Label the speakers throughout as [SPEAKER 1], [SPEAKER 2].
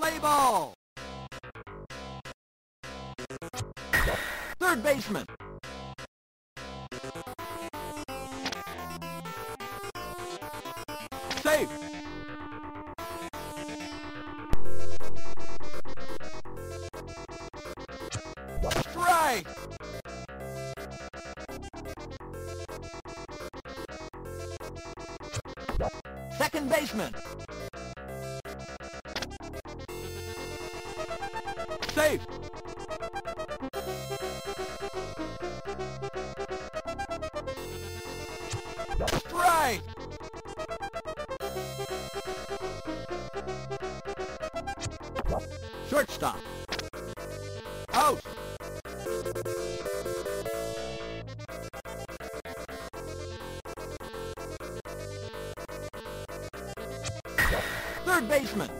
[SPEAKER 1] Play ball! Third baseman! Safe! Strike! Second baseman! Shortstop. Out! Third baseman.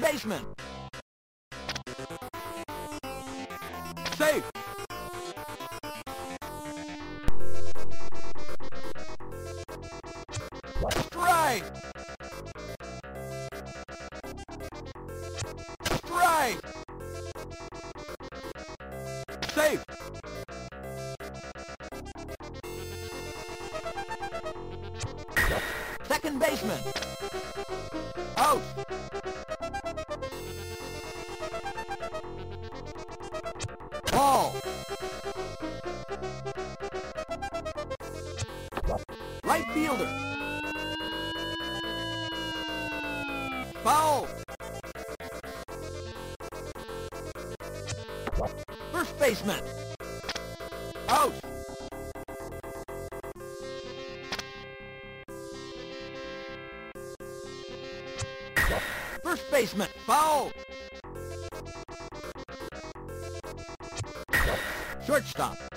[SPEAKER 1] Baseman. Safe. Strike. Strike. Safe. Second baseman. Out. Fielder. Foul. First baseman. Out. First baseman. Foul. Shortstop.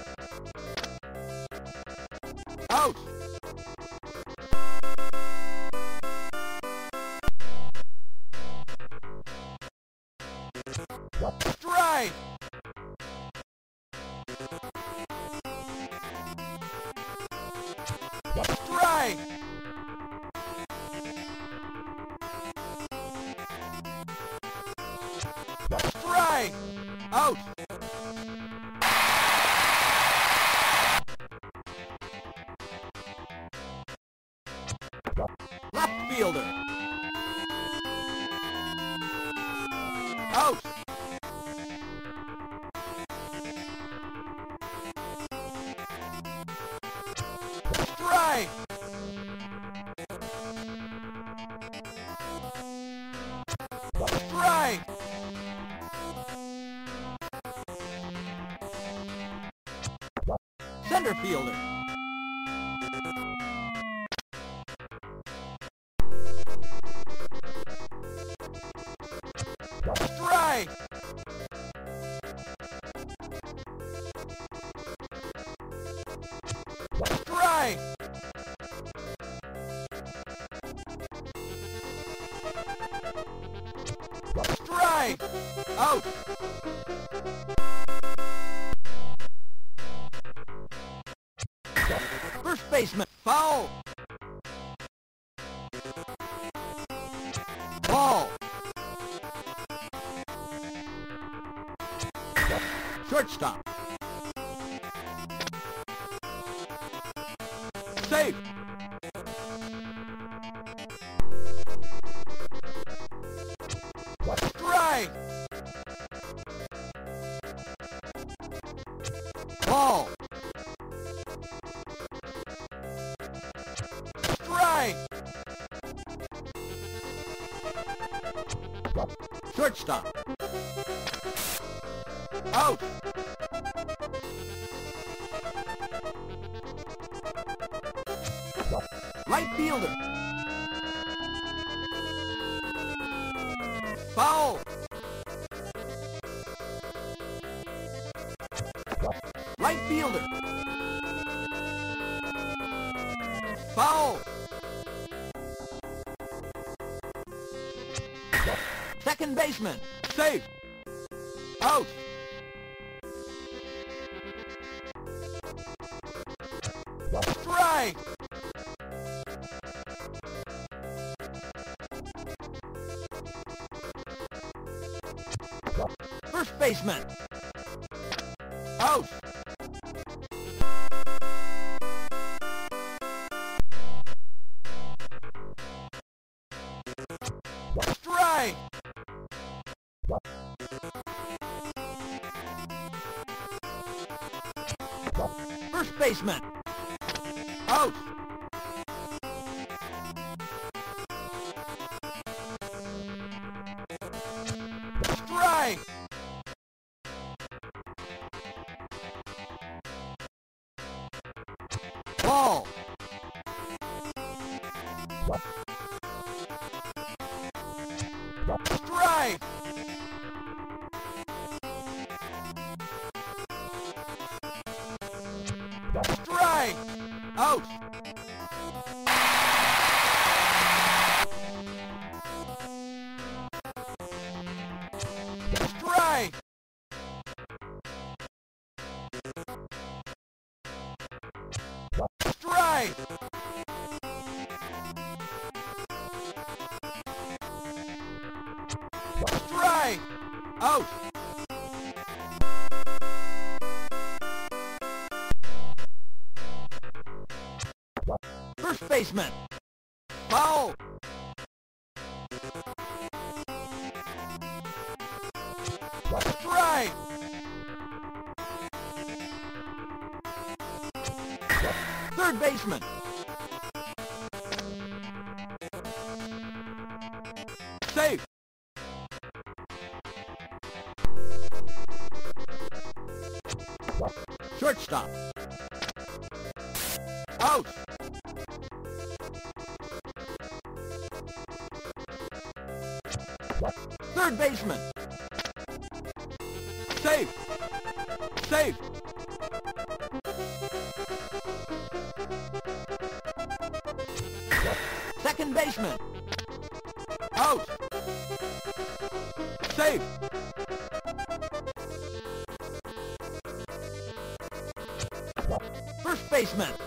[SPEAKER 1] Strike. Strike. Out. Left fielder. Fielder. Strike. Strike. Strike. Out. First baseman. Foul. Ball. Shortstop. Safe. Shortstop. Out. Right fielder. Foul. Right fielder. Foul. Second baseman. Safe. Out. Strike. First baseman. First. Out. Strike. Ball. Strike. Out. Strike. Strike. Strike. First baseman. Foul. Strike. Third baseman. Safe. Shortstop. Out. Third baseman. Safe. Safe. Second baseman. Out. Safe. First baseman.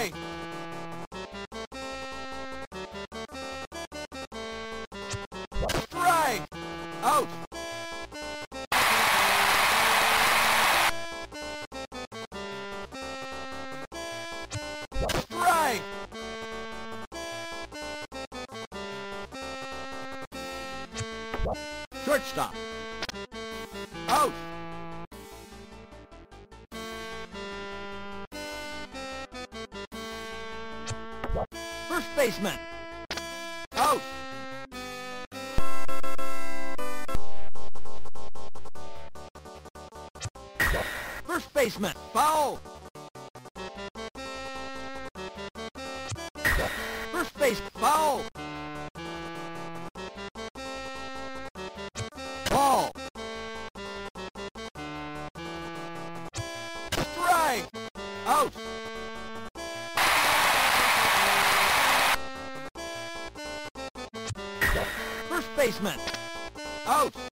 [SPEAKER 1] Strike. Strike. Out. Strike. Shortstop. Out. Baseman. Out. Oh. First baseman. Foul. First base. Foul. Ball. Strike. Out. Baseman. Out.